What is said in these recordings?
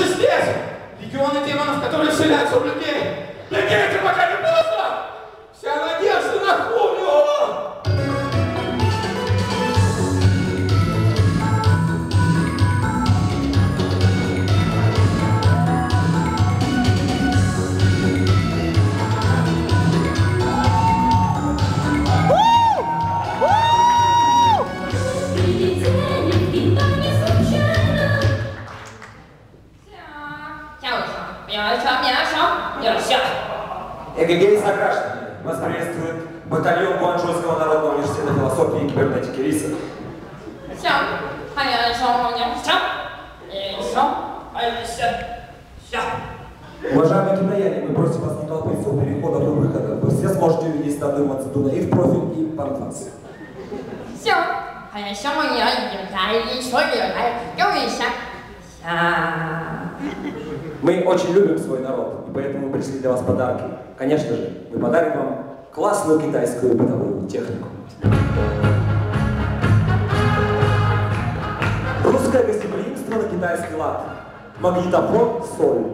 же здесь легионы демонов, которые вселяются в людей. Бегите, пока не поздно! Вся надежда Эгегей сограждане, вас приветствует батальон Гуанчжурского народного университета философии и кибернетики. РИСа. Уважаемые китаяне, мы просим вас не толпиться у переходов и выхода. Вы все сможете увидеть данную Мацедуна и в профиль, и в панфасе. Все. Хорошо, мы ее не дали, что ее дали, что еще? Мы очень любим свой народ, и поэтому мы пришли для вас подарки. Конечно же, мы подарим вам классную китайскую бытовую технику. Русское гостеприимство на китайский лад. Магнитофон, соль.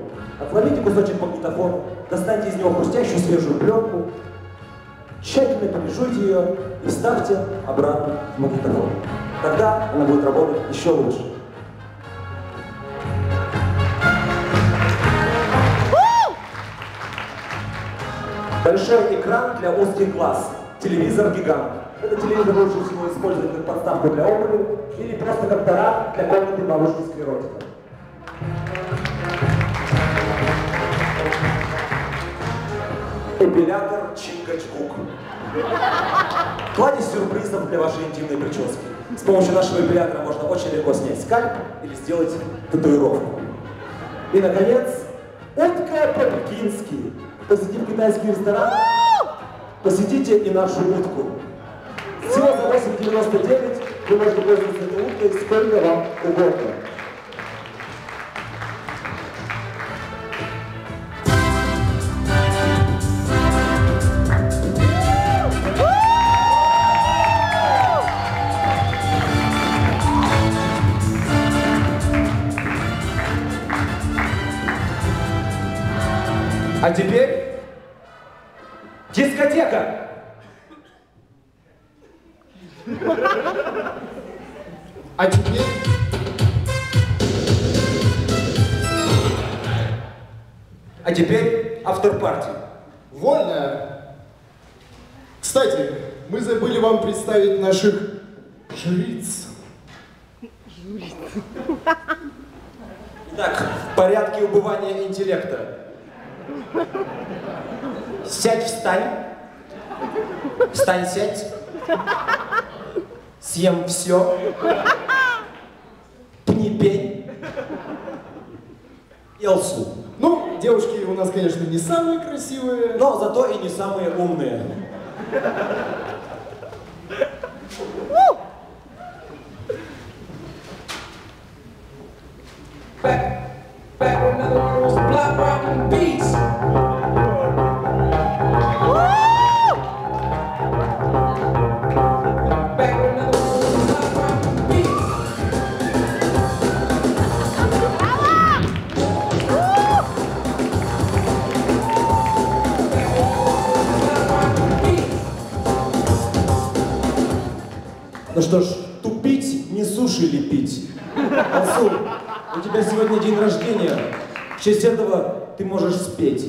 Отломите кусочек магнитофона, достаньте из него хрустящую свежую пленку, тщательно пережуйте ее и вставьте обратно в магнитофон. Тогда она будет работать еще лучше. Большой экран для узких глаз. Телевизор гигант. Этот телевизор лучше всего использовать как подставку для обуви или просто как тарак для комнаты бабушки склеротика. Эпилятор Чингачгук. Кладезь сюрпризов для вашей интимной прически. С помощью нашего эпилятора можно очень легко снять скальп или сделать татуировку. И, наконец, утка по-пекински. Посетив китайский ресторан, посетите и нашу утку. Всего за 8,99 вы можете пользоваться этой уткой сколько вам угодно. А теперь дискотека. А теперь... А теперь автор-партии. Вольно. Кстати, мы забыли вам представить наших жриц. Итак, в порядке убывания интеллекта. Сядь, встань. Встань, сядь. Съем все. Пни, пень. Елсу. Ну, девушки у нас, конечно, не самые красивые. Но зато и не самые умные. Ну что ж, тупить, не суши лепить. Алсу, у тебя сегодня день рождения. В честь этого ты можешь спеть.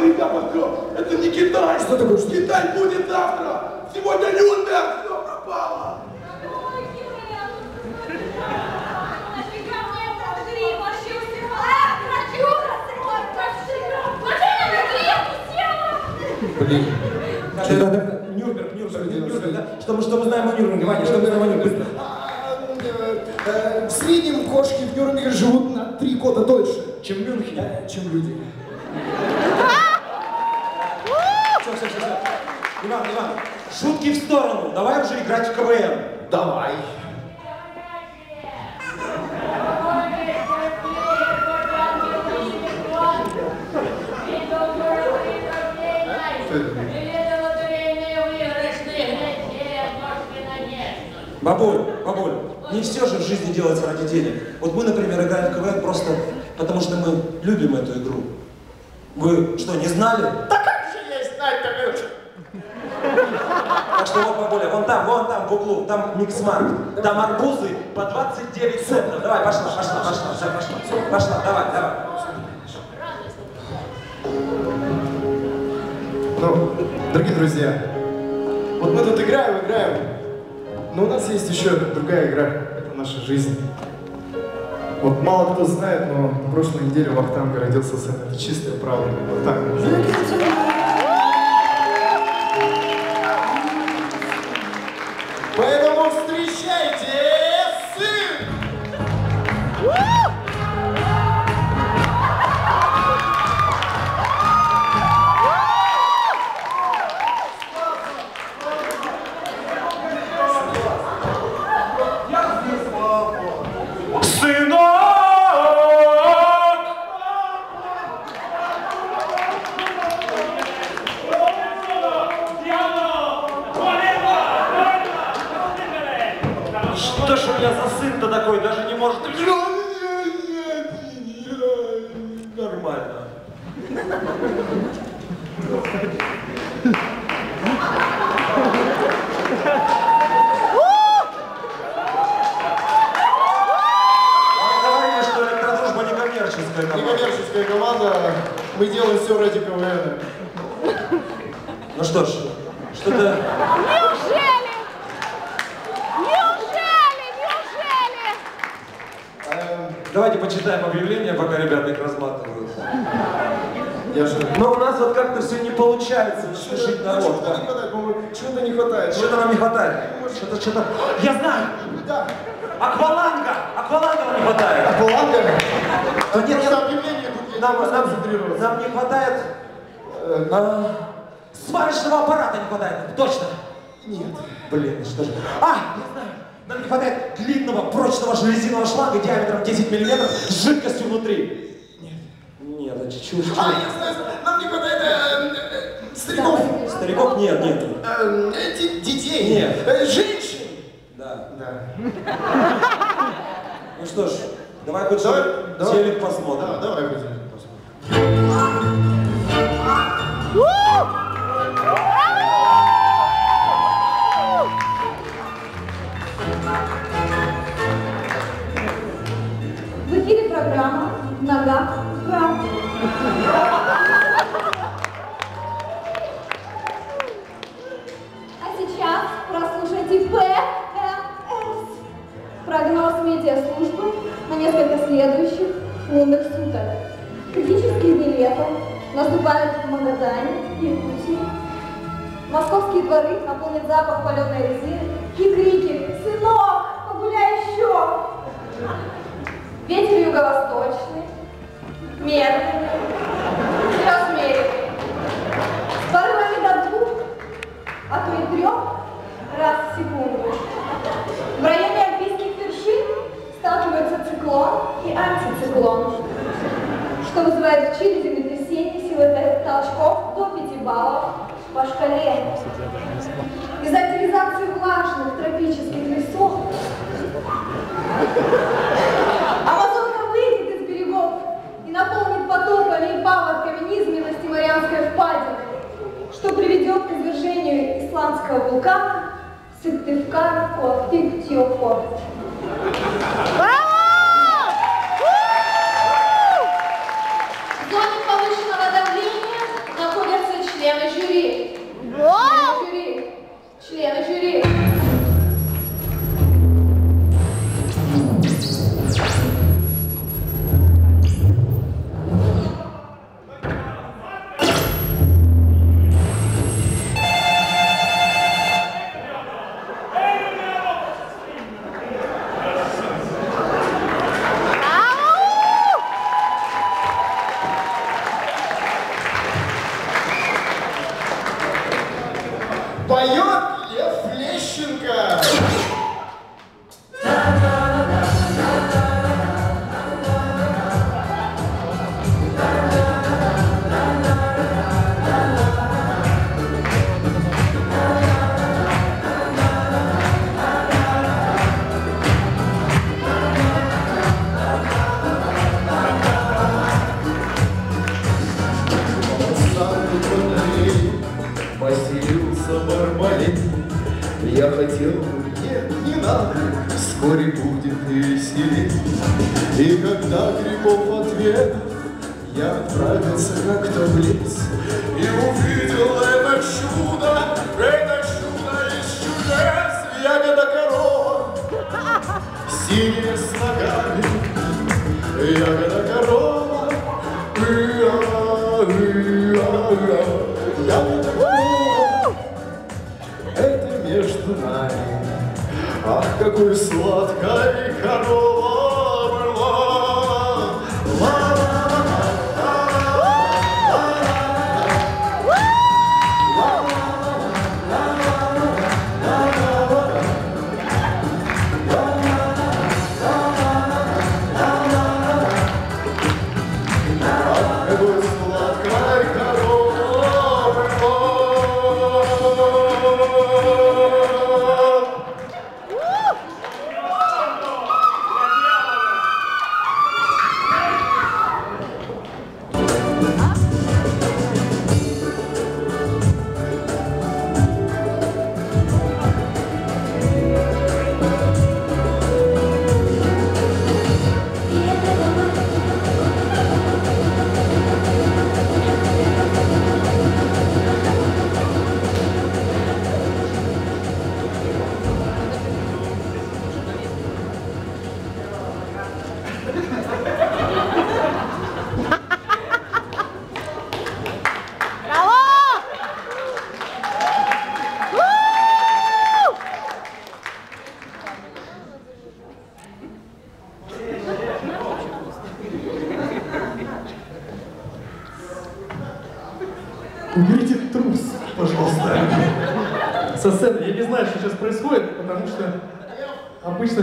говорит Это не Китай. Что такое? Что? Китай будет завтра. Сегодня Нюрнберг, все пропало. Блин. Нюрнберг, Нюрнберг, Нюрнберг, да? Что мы, что мы знаем о Нюрнберге, Ваня, что мы знаем о Нюрнберге? Э, э, в среднем кошки в Нюрнберге живут на три года дольше. Чем в Мюнхене? Э, чем люди. Иван, Иван, шутки в сторону. Давай уже играть в КВН. Давай. Бабуль, бабуль, не все же в жизни делается ради денег. Вот мы, например, играем в КВН просто потому, что мы любим эту игру. Вы что, не знали? Да как же я знать такое? Так что вот, бабуля, вон там, вон там, в углу, там миксмарт. Там арбузы по 29 центов. Давай, пошла, пошла, пошла, всё, пошла. Пошла, давай, давай. Ну, дорогие друзья, вот мы тут играем, играем, но у нас есть еще другая игра. Это наша жизнь. Вот мало кто знает, но на прошлой неделе в Вахтанге родился сын. Это чистая правда. Вахтанг. Что ж у меня за сын-то такой, даже не может... Нормально. Что. Некоммерческая команда. Мы делаем все ради КВН. Ну что ж, что-то... Давайте почитаем объявления, пока ребята их разматывают. Я же... Но у нас вот как-то все не получается насмешить народ. Чего-то не хватает, чего-то не хватает. Что-то нам не хватает. Что-то, что-то... Я знаю! Да. Акваланга! Акваланга нам не хватает! Акваланга? Да нет, нет, объявление есть, нам, нам, нам не хватает... Э, а, сварочного аппарата не хватает, точно! Нет. Блин, что же... А, я знаю! Нам не хватает длинного, прочного железиного шланга диаметром 10 миллиметров с жидкостью внутри. Нет. Нет, это чушь. А, я знаю, нам не хватает э, э, стариков. Стариков нет, нет. Э, э, де- детей. Нет. Э, женщин. Да. Да. Ну что ж, давай хоть Давай, телек посмотрим. Да, давай пойдем посмотрим. Прослушайте ПМС. Прогноз медиаслужбы на несколько следующих лунных суток. Критические дни лета наступают в Магадане, Якутии. Московские дворы наполнят запах полетной резины и крики «Сынок, погуляй еще!» Ветер юго-восточный, медленный Сыктывкар Коактык-Тиохор. В Поет Лев Лещенко. я хотел Нет, не надо, вскоре будет веселее И когда грибов ответ Я отправился как то в лес. И увидел это чудо Это чудо из чудес. Ягода корова Синяя с ногами. Ягода какой сладкой корова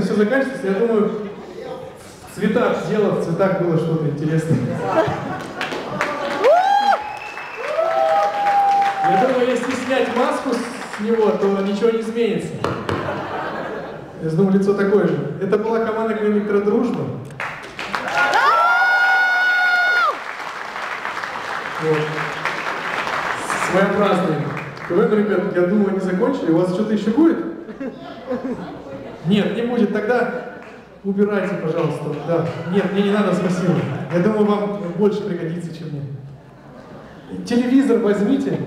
все заканчивается. Я думаю, в цветах дело, в цветах было что-то интересное. Я думаю, если снять маску с него, то ничего не изменится. Я думаю, лицо такое же. Это была команда Электродружба. Вот. Своеобразный. КВН, ребят, я думаю, не закончили. У вас что-то еще будет? Нет, не будет. Тогда убирайте, пожалуйста. Да. Нет, мне не надо, спасибо. Я думаю, вам больше пригодится, чем мне. Телевизор возьмите.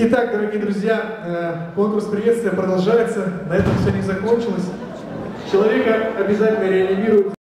Итак, дорогие друзья, э, конкурс приветствия продолжается. На этом все не закончилось. Человека обязательно реанимируют.